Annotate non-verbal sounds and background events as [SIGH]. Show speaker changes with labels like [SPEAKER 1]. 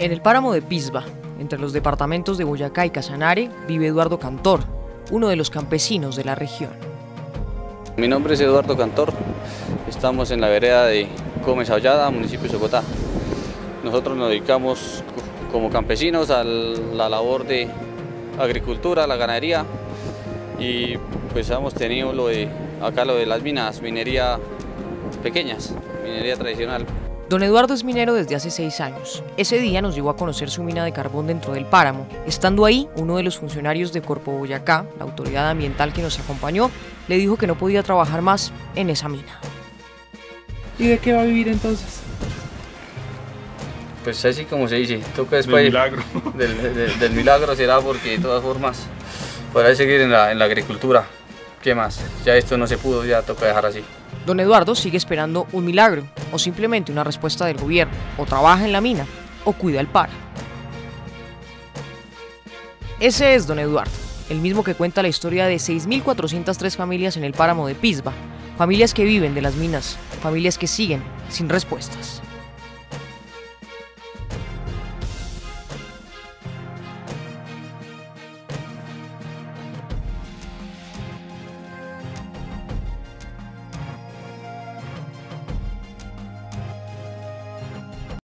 [SPEAKER 1] En el páramo de Pisba, entre los departamentos de Boyacá y Casanare, vive Eduardo Cantor, uno de los campesinos de la región.
[SPEAKER 2] Mi nombre es Eduardo Cantor, estamos en la vereda de Gómez Aullada, municipio de Socotá. Nosotros nos dedicamos como campesinos a la labor de agricultura, la ganadería y pues hemos tenido lo de acá lo de las minas, minería pequeñas, minería tradicional.
[SPEAKER 1] Don Eduardo es minero desde hace seis años. Ese día nos llevó a conocer su mina de carbón dentro del páramo. Estando ahí, uno de los funcionarios de Corpo Boyacá, la autoridad ambiental que nos acompañó, le dijo que no podía trabajar más en esa mina.
[SPEAKER 3] ¿Y de qué va a vivir entonces?
[SPEAKER 2] Pues así como se dice, toca después [LAUGHS]
[SPEAKER 4] del milagro.
[SPEAKER 2] Del, milagro será porque de todas formas podrá seguir en la, en la agricultura. ¿Qué más? Ya esto no se pudo, ya toca dejar así.
[SPEAKER 1] Don Eduardo sigue esperando un milagro o simplemente una respuesta del gobierno. O trabaja en la mina o cuida el par. Ese es Don Eduardo, el mismo que cuenta la historia de 6.403 familias en el páramo de Pisba, familias que viven de las minas, familias que siguen sin respuestas.